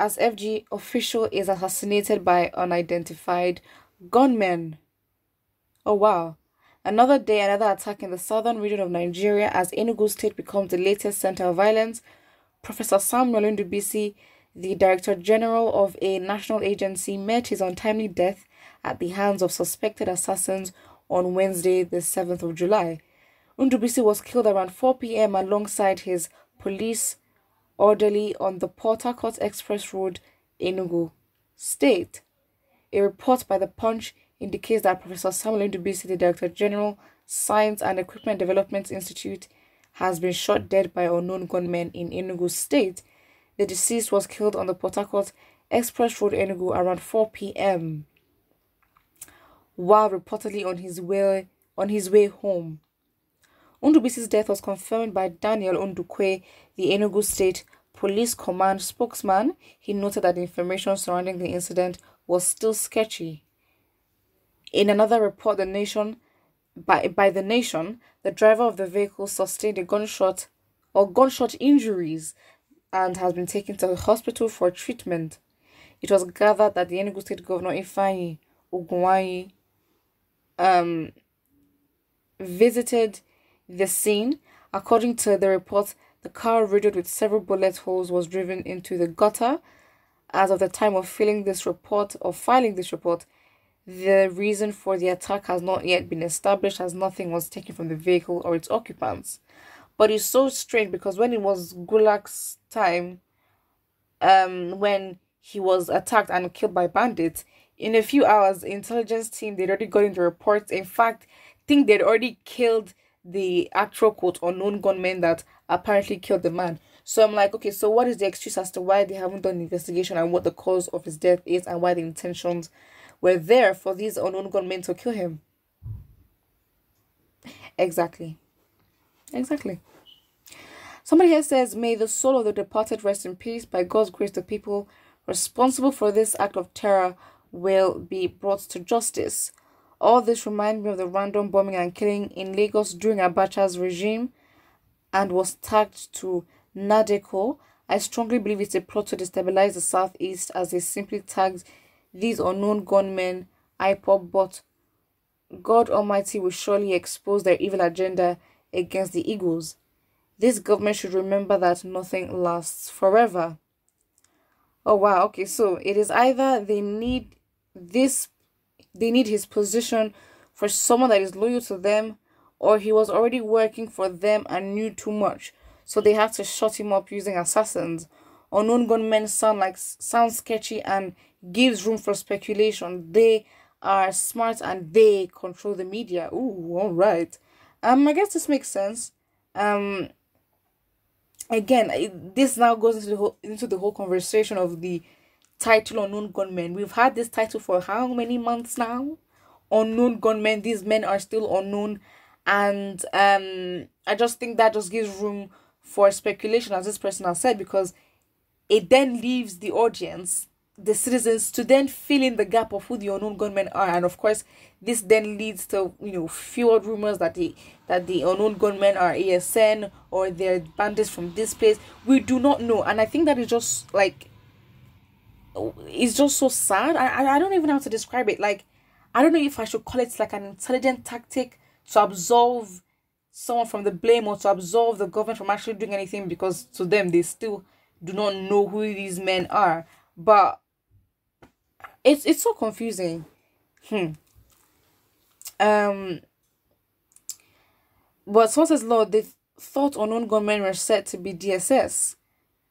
as FG official is assassinated by unidentified gunmen. Oh wow. Another day, another attack in the southern region of Nigeria as Enugu State becomes the latest center of violence. Professor Samuel Ndubuisi, the Director General of a national agency, met his untimely death at the hands of suspected assassins on Wednesday, the 7th of July. Ndubuisi was killed around 4 p.m. alongside his police orderly on the Port Harcourt Express Road, Enugu State. A report by the Punch indicates that Professor Samuel Ndubuisi, the Director General, Science and Equipment Development Institute, has been shot dead by unknown gunmen in Enugu State. The deceased was killed on the Port Harcourt Express Road, Enugu, around 4 p.m. while reportedly on his way on his way home. Ndubuisi's death was confirmed by Daniel Ndukwe, the Enugu State Police Command spokesman. He noted that the information surrounding the incident was still sketchy. In another report, the nation by by the nation, the driver of the vehicle sustained a gunshot or gunshot injuries and has been taken to the hospital for treatment. It was gathered that the Enugu State Governor Ifeanyi Ugwuanyi um, visited the scene. According to the report, the car riddled with several bullet holes was driven into the gutter. As of the time of filling this report or filing this report, the reason for the attack has not yet been established as nothing was taken from the vehicle or its occupants. But it's so strange because when it was Gulak's time, um, when he was attacked and killed by bandits, in a few hours, the intelligence team they'd already got into reports. In fact, think they'd already killed the actual quote unknown gunmen that apparently killed the man. So I'm like, okay, so what is the excuse as to why they haven't done investigation and what the cause of his death is and why the intentions were there for these unknown gunmen to kill him? Exactly. Exactly. Somebody here says, May the soul of the departed rest in peace. By God's grace, the people responsible for this act of terror will be brought to justice. All this reminds me of the random bombing and killing in Lagos during Abacha's regime and was tagged to NADECO. I strongly believe it's a plot to destabilize the southeast as they simply tagged these unknown gunmen IPOB, but God Almighty will surely expose their evil agenda against the Eagles. This government should remember that nothing lasts forever. Oh wow, okay, so it is either they need this they need his position for someone that is loyal to them or he was already working for them and knew too much. So they had to shut him up using assassins. Unknown gunmen sound like sound sketchy and gives room for speculation. They are smart and they control the media. Ooh, all right. Um i guess this makes sense. Um again it, this now goes into the whole into the whole conversation of the title unknown gunmen. We've had this title for how many months now? Unknown gunmen. These men are still unknown, and um, I just think that just gives room for speculation, as this person has said, because it then leaves the audience, the citizens, to then fill in the gap of who the unknown gunmen are, and of course, this then leads to you know fueled rumors that the that the unknown gunmen are ESN or they're bandits from this place. We do not know, and I think that is just like it's just so sad. I, I don't even know how to describe it. Like, I don't know if I should call it like an intelligent tactic to absolve someone from the blame or to absolve the government from actually doing anything because to them they still do not know who these men are. But it's it's so confusing. Hmm. Um. But someone says, Lord, they thought unknown gunmen were said to be DSS,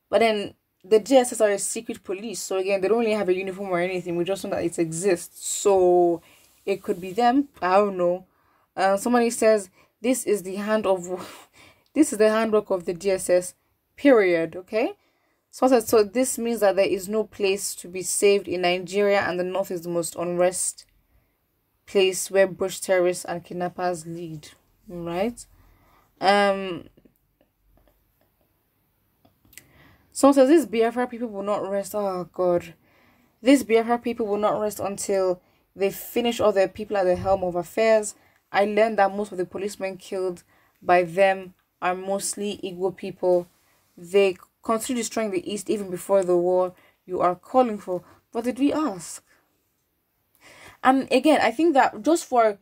but then the DSS are a secret police, so again, they don't really have a uniform or anything. We just know that it exists. So it could be them. I don't know. Uh, somebody says this is the hand of this is the handbook of the DSS. Period. Okay. So, so this means that there is no place to be saved in Nigeria, and the north is the most unrest place where bush terrorists and kidnappers lead. Right. Um Someone says these Biafra people will not rest. Oh God, these Biafra people will not rest until they finish all their people at the helm of affairs. I learned that most of the policemen killed by them are mostly Igbo people. They continue destroying the East even before the war. you are calling for. What did we ask? And again, I think that just for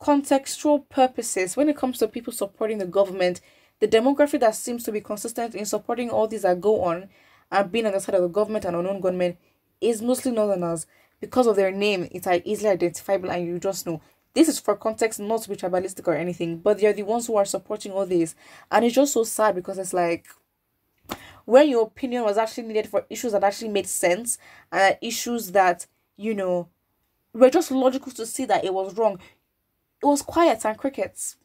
contextual purposes, when it comes to people supporting the government, the demographic that seems to be consistent in supporting all these that go on and being on the side of the government and unknown gunmen is mostly northerners because of their name. It's easily identifiable, and you just know this is for context, not to be tribalistic or anything, but they're the ones who are supporting all this, and it's just so sad because it's like when your opinion was actually needed for issues that actually made sense and issues that you know were just logical to see that it was wrong. It was quiet and crickets.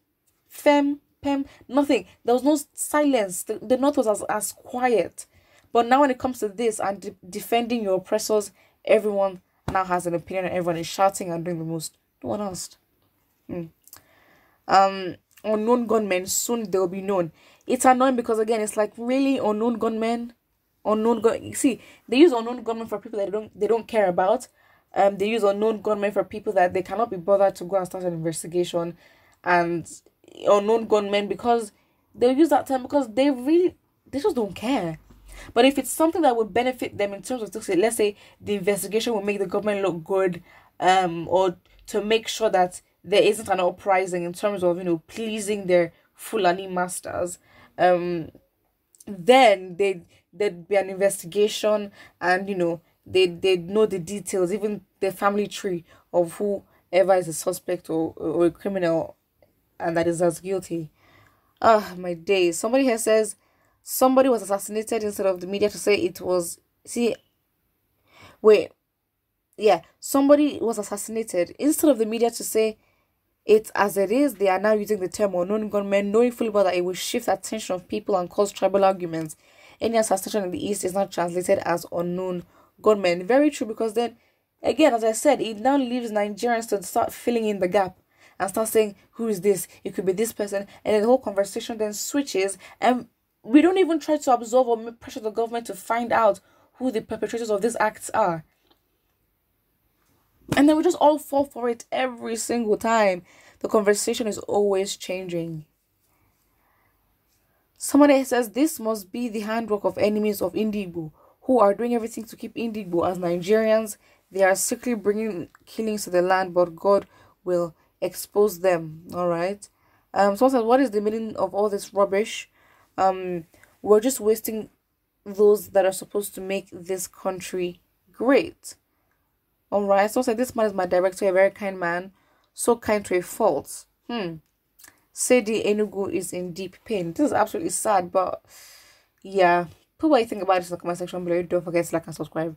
Fem, pem, nothing. There was no silence. The, the north was as, as quiet. But now when it comes to this and de- defending your oppressors, everyone now has an opinion and everyone is shouting and doing the most. No one asked. Hmm. Um, unknown gunmen, soon they'll be known. It's annoying because again, it's like really unknown gunmen, unknown gun. See, they use unknown gunmen for people that they don't they don't care about. Um, they use unknown gunmen for people that they cannot be bothered to go and start an investigation, and unknown gunmen because they'll use that term because they really they just don't care. But if it's something that would benefit them in terms of, let's say the investigation will make the government look good, um, or to make sure that there isn't an uprising in terms of you know pleasing their Fulani masters, um, then they there'd be an investigation and you know they they know the details, even the family tree of whoever is a suspect or or a criminal, and that is as guilty. Ah, my days. Somebody here says somebody was assassinated instead of the media to say it was see wait yeah somebody was assassinated instead of the media to say it as it is they are now using the term unknown gunmen knowing fully well that it will shift attention of people and cause tribal arguments any assassination in the east is not translated as unknown gunmen very true because then again as i said it now leaves nigerians to start filling in the gap and start saying who is this it could be this person and then the whole conversation then switches and we don't even try to absorb or pressure the government to find out who the perpetrators of these acts are. And then we just all fall for it every single time. The conversation is always changing. Somebody says this must be the handwork of enemies of Ndigbo who are doing everything to keep Ndigbo as Nigerians. They are secretly bringing killings to the land, but God will expose them. All right. Um. So, what is the meaning of all this rubbish? um we're just wasting those that are supposed to make this country great all right so say this man is my director a very kind man so kind to a fault hmm Sedi Enugu is in deep pain. This is absolutely sad, but yeah. Put what you think about this in the comment section below. Don't forget to like and subscribe.